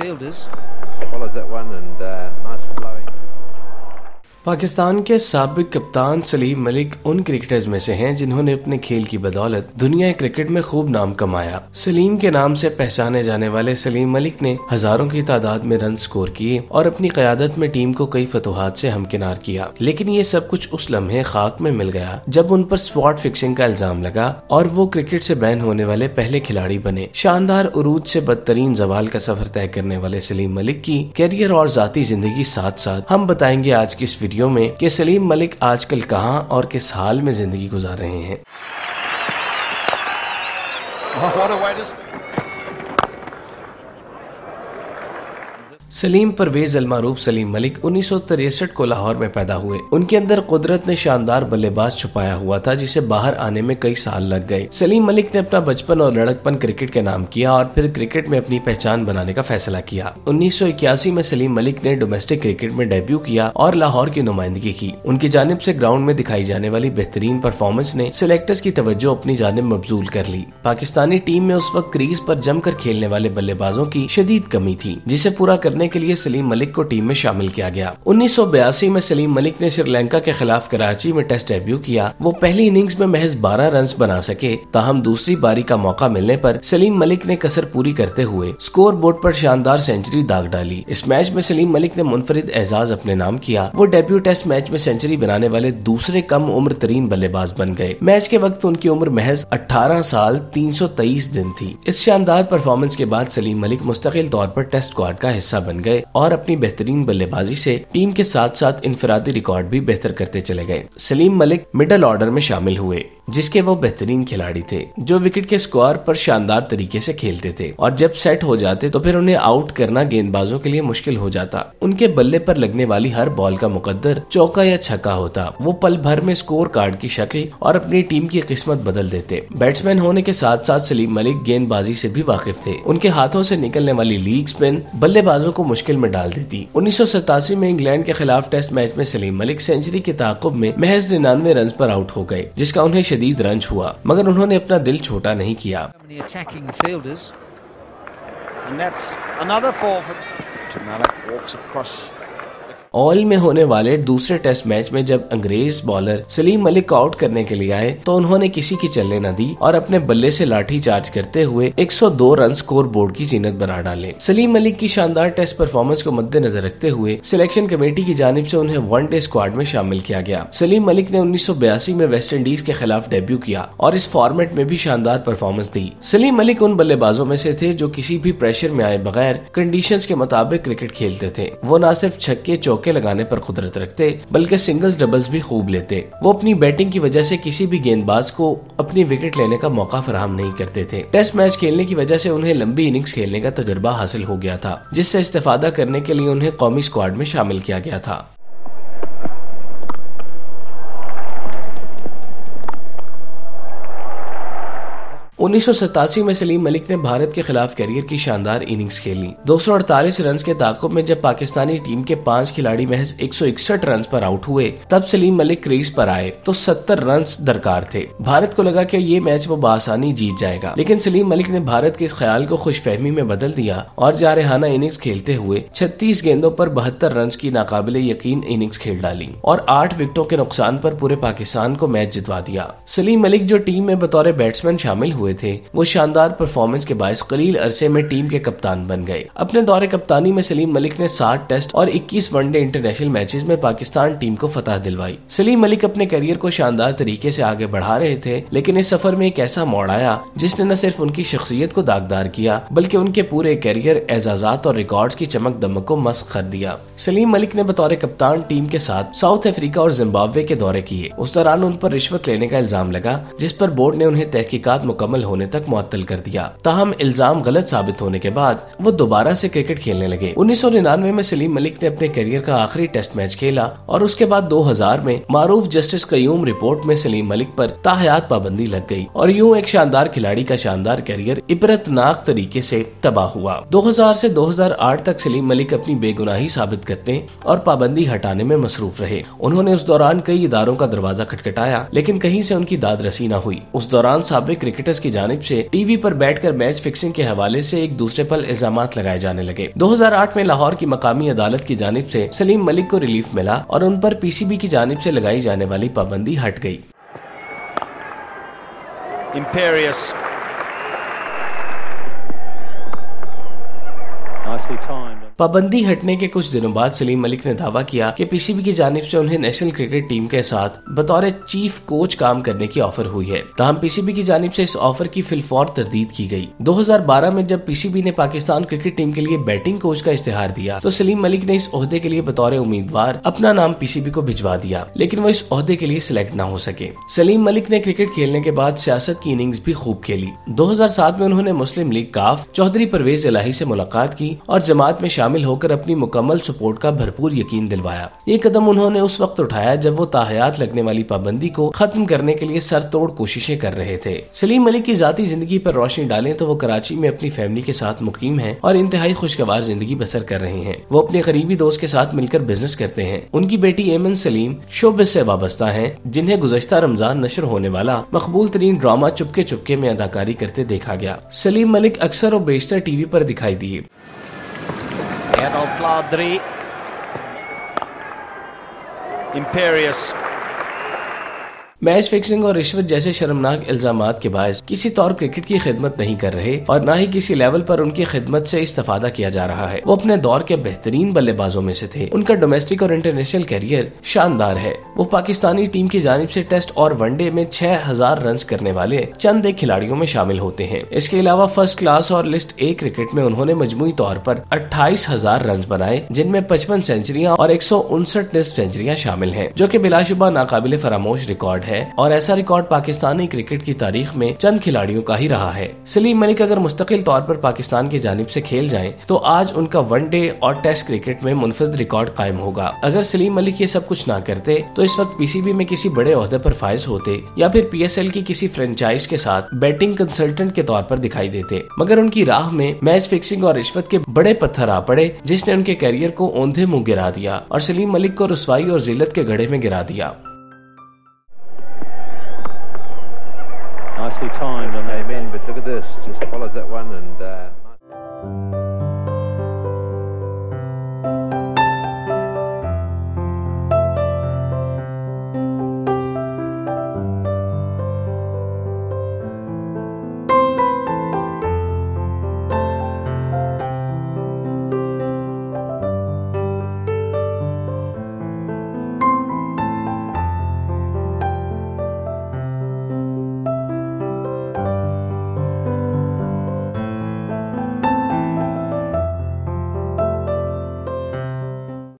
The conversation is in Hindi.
fielders. Follows that one and uh, nice flowing. Pakistan के सबक कप्तान सलीम मलिक उन क्रिकेटर्स में से हैं जिन्होंने अपने खेल की बदौलत दुनिया क्रिकेट में खूब नाम कमाया। सलीम के नाम से पहचाने जाने वाले सलीम मलिक ने हज़ारों की तादाद में रन स्कोर किए और अपनी क्यादत में टीम को कई फतुहात से हमकिनार किया। लेकिन ये सब कुछ उस लम्हे खाक में मिल गया, जब उन पर स्पॉट फिक्सिंग का इल्ज़ाम लगा और वो क्रिकेट से बैन होने वाले पहले खिलाड़ी बने। शानदार उरूज से बदतरीन जवाल का सफ़र तय करने वाले सलीम मलिक की कैरियर और जाती ज़िंदगी साथ साथ हम बताएँगे आज की इस वीडियो वीडियो में कि सलीम मलिक आजकल कहाँ और किस हाल में ज़िंदगी गुजार रहे हैं। सलीम परवेज अलमारूफ सलीम मलिक उन्नीस को लाहौर में पैदा हुए। उनके अंदर कुदरत ने शानदार बल्लेबाज छुपाया हुआ था, जिसे बाहर आने में कई साल लग गए। सलीम मलिक ने अपना बचपन और लड़कपन क्रिकेट के नाम किया और फिर क्रिकेट में अपनी पहचान बनाने का फैसला किया। उन्नीस सौ इक्यासी में सलीम मलिक ने डोमेस्टिक क्रिकेट में डेब्यू किया और लाहौर की नुमाइंदगी की। उनकी जानब ऐसी ग्राउंड में दिखाई जाने वाली बेहतरीन परफॉर्मेंस ने सिलेक्टर्स की तवज्जो अपनी जानब मबजूल कर ली। पाकिस्तानी टीम में उस वक्त क्रीज आरोप जमकर खेलने वाले बल्लेबाजों की शदीद कमी थी, जिसे पूरा करने के लिए सलीम मलिक को टीम में शामिल किया गया। उन्नीस सौ बयासी में सलीम मलिक ने श्रीलंका के खिलाफ कराची में टेस्ट डेब्यू किया। वो पहली इनिंग्स में महज 12 रन बना सके। ताहम दूसरी बारी का मौका मिलने पर सलीम मलिक ने कसर पूरी करते हुए स्कोर बोर्ड पर शानदार सेंचुरी दाग डाली। इस मैच में सलीम मलिक ने मुनफरिद एजाज अपने नाम किया। वो डेब्यू टेस्ट मैच में सेंचुरी बनाने वाले दूसरे कम उम्र तरीन बल्लेबाज बन गए। मैच के वक्त उनकी उम्र महज अठारह साल तीन सौ तेईस दिन थी। इस शानदार परफॉर्मेंस के बाद सलीम मलिक मुस्तकिल तौर पर टेस्ट स्क्वाड का हिस्सा बन गए और अपनी बेहतरीन बल्लेबाजी से टीम के साथ साथ इनफरादी रिकॉर्ड भी बेहतर करते चले गए। सलीम मलिक मिडल ऑर्डर में शामिल हुए। जिसके वो बेहतरीन खिलाड़ी थे, जो विकेट के स्कोर पर शानदार तरीके से खेलते थे। और जब सेट हो जाते तो फिर उन्हें आउट करना गेंदबाजों के लिए मुश्किल हो जाता। उनके बल्ले पर लगने वाली हर बॉल का मुकद्दर चौका या छक्का होता। वो पल भर में स्कोर कार्ड की शक्ल और अपनी टीम की किस्मत बदल देते। बैट्समैन होने के साथ साथ सलीम मलिक गेंदबाजी से भी वाकिफ थे। उनके हाथों से निकलने वाली लीग स्पिन बल्लेबाजों को मुश्किल में डाल देती। उन्नीस में इंग्लैंड के खिलाफ टेस्ट मैच में सलीम मलिक सेंचुरी के ताकुब में महज निन्यानवे रन पर आउट हो गए, जिसका उन्हें शदीद रंज हुआ मगर उन्होंने अपना दिल छोटा नहीं किया And that's another four from walks across all में होने वाले दूसरे टेस्ट मैच में जब अंग्रेज़ बॉलर सलीम मलिक को आउट करने के लिए आए तो उन्होंने किसी की चलने न दी और अपने बल्ले से लाठी चार्ज करते हुए 102 रन स्कोर बोर्ड की जीनत बना डाले। सलीम मलिक की शानदार टेस्ट परफॉर्मेंस को मद्देनजर रखते हुए सिलेक्शन कमेटी की जानब से उन्हें वन डे स्क्वाड में शामिल किया गया। सलीम मलिक ने उन्नीस सौ बयासी में वेस्ट इंडीज के खिलाफ डेब्यू किया और इस फॉर्मेट में भी शानदार परफॉर्मेंस दी। सलीम मलिक उन बल्लेबाजों में से थे जो किसी भी प्रेशर में आए बगैर कंडीशन के मुताबिक क्रिकेट खेलते थे। वो न सिर्फ़ छक्के, चौके चौके लगाने पर कुदरत रखते, बल्कि सिंगल्स डबल्स भी खूब लेते। वो अपनी बैटिंग की वजह से किसी भी गेंदबाज को अपनी विकेट लेने का मौका फराहम नहीं करते थे। टेस्ट मैच खेलने की वजह से उन्हें लंबी इनिंग्स खेलने का तजुर्बा हासिल हो गया था, जिससे इस्तेफादा करने के लिए उन्हें कौमी स्क्वाड में शामिल किया गया था। उन्नीस सौ सतासी में सलीम मलिक ने भारत के खिलाफ करियर की शानदार इनिंग्स खेली। 248 रन के ताकुब में जब पाकिस्तानी टीम के पाँच खिलाड़ी महज 161 रन पर आउट हुए, तब सलीम मलिक क्रीज पर आए तो 70 रन दरकार थे। भारत को लगा कि ये मैच वो बसानी जीत जाएगा। लेकिन सलीम मलिक ने भारत के इस ख्याल को खुशफहमी में बदल दिया और जारहाना इनिंग्स खेलते हुए छत्तीस गेंदों पर बहत्तर रन की नाकाबिले यकीन इनिंग्स खेल डाली और आठ विकेटों के नुकसान पर पूरे पाकिस्तान को मैच जितवा दिया। सलीम मलिक जो टीम में बतौर बैट्समैन शामिल हुए थे। वो शानदार परफॉर्मेंस के बायस कलील अरसे में टीम के कप्तान बन गए। अपने दौरे कप्तानी में सलीम मलिक ने सात टेस्ट और 21 वनडे इंटरनेशनल मैचेस में पाकिस्तान टीम को फतह दिलवाई। सलीम मलिक अपने करियर को शानदार तरीके से आगे बढ़ा रहे थे, लेकिन इस सफ़र में एक ऐसा मोड़ आया, जिसने न सिर्फ़ उनकी शख्सियत को दागदार किया, बल्कि उनके पूरे करियर एजाजात और रिकॉर्ड की चमक दमक को मस्क कर दिया। सलीम मलिक ने बतौर कप्तान टीम के साथ साउथ अफ्रीका और जिम्बाब्वे के दौरे किए। उस दौरान उन पर रिश्वत लेने का इल्ज़ाम लगा, जिस पर बोर्ड ने उन्हें तहकीकात मुकम्मल होने तक मुअत्तल कर दिया। ताहम इल्ज़ाम गलत साबित होने के बाद वो दोबारा से क्रिकेट खेलने लगे। उन्नीस में सलीम मलिक ने अपने करियर का आखिरी टेस्ट मैच खेला और उसके बाद 2000 में मारूफ जस्टिस कयूम रिपोर्ट में सलीम मलिक पर ताहयात पाबंदी लग गई और यूँ एक शानदार खिलाड़ी का शानदार करियर इबरतनाक तरीके से तबाह हुआ। 2000 से 2008 तक सलीम मलिक अपनी बेगुनाही साबित करते और पाबंदी हटाने में मसरूफ रहे। उन्होंने उस दौरान कई इदारों का दरवाज़ा खटखटाया, लेकिन कहीं से उनकी दाद रसी न हुई। उस दौरान सबक क्रिकेटर्स की जानब ऐसी टीवी आरोप बैठ कर मैच फिक्सिंग के हवाले ऐसी एक दूसरे आरोप इल्ज़ाम लगाए जाने लगे। 2008 में लाहौर की मकामी अदालत की जानब ऐसी सलीम मलिक को रिलीफ मिला और उन पर पीसीबी की जानब ऐसी लगाई जाने वाली पाबंदी हट गई। Imperious पाबंदी हटने के कुछ दिनों बाद सलीम मलिक ने दावा किया कि पीसीबी की जानब से उन्हें नेशनल क्रिकेट टीम के साथ बतौर चीफ कोच काम करने की ऑफ़र हुई है। तहम पीसीबी की जानब से इस ऑफ़र की फिलफौर तरदीद की गई। 2012 में जब पीसीबी ने पाकिस्तान क्रिकेट टीम के लिए बैटिंग कोच का इश्तेहार दिया तो सलीम मलिक ने इस अहदे के लिए बतौर उम्मीदवार अपना नाम पीसीबी को भिजवा दिया, लेकिन वो इस अहदे के लिए सिलेक्ट न हो सके। सलीम मलिक ने क्रिकेट खेलने के बाद सियासत की इनिंग्स भी खूब खेली। दो हज़ार सात में उन्होंने मुस्लिम लीग काफ चौधरी परवेज इलाही ऐसी मुलाकात की और जमात में शामिल होकर अपनी मुकम्मल सपोर्ट का भरपूर यकीन दिलवाया। ये कदम उन्होंने उस वक्त उठाया जब वो ताहयात लगने वाली पाबंदी को खत्म करने के लिए सर तोड़ कोशिशें कर रहे थे। सलीम मलिक की जाती ज़िंदगी पर रोशनी डालें तो वो कराची में अपनी फैमिली के साथ मुकीम है और इंतहाई खुशगवार ज़िंदगी बसर कर रहे हैं। वो अपने करीबी दोस्त के साथ मिलकर बिज़नेस करते हैं। उनकी बेटी एमन सलीम शोबे से वाबस्ता है, जिन्हें गुजश्ता रमज़ान नशर होने वाला मकबूल तरीन ड्रामा चुपके चुपके में अदाकारी करते देखा गया। सलीम मलिक अक्सर और बेशतर टीवी पर दिखाई दिए। Adolf Cloud 3. Imperious match fixing और रिश्वत जैसे शर्मनाक इल्ज़ाम के बायस किसी तौर क्रिकेट की खिदमत नहीं कर रहे और न ही किसी लेवल पर उनकी खिदमत से इस्तेफादा किया जा रहा है। वो अपने दौर के बेहतरीन बल्लेबाजों में से थे। उनका डोमेस्टिक और इंटरनेशनल कैरियर शानदार है। वो पाकिस्तानी टीम की जानब से टेस्ट और वनडे में छह हज़ार रन करने वाले चंद एक खिलाड़ियों में शामिल होते हैं। इसके अलावा फ़र्स्ट क्लास और लिस्ट ए क्रिकेट में उन्होंने मजमू तौर पर अट्ठाईस हज़ार रन बनाए, जिनमें पचपन सेंचुरियाँ और एक सौ उनसठ टेस्ट सेंचुरियाँ शामिल है, जो की बिलाशुबा नाकाबिल फरामोश रिकॉर्ड है और ऐसा रिकॉर्ड पाकिस्तानी क्रिकेट की तारीख में चंद खिलाड़ियों का ही रहा है। सलीम मलिक अगर मुस्तकिल तौर पर पाकिस्तान की जानब से खेल जाएँ तो आज उनका वनडे और टेस्ट क्रिकेट में मुनफरद रिकॉर्ड कायम होगा। अगर सलीम मलिक ये सब कुछ ना करते तो इस वक्त पीसीबी में किसी बड़े अहदे पर फायज होते या फिर पीएसएल की किसी फ्रेंचाइज के साथ बैटिंग कंसल्टेंट के तौर पर दिखाई देते। मगर उनकी राह में मैच फिक्सिंग और रिश्वत के बड़े पत्थर आ पड़े, जिसने उनके करियर को औंधे मुँह गिरा दिया और सलीम मलिक को रसवाई और जिलत के गढ़े में गिरा दिया। Nicely timed. Came in, but look at this, just follows that one and. Uh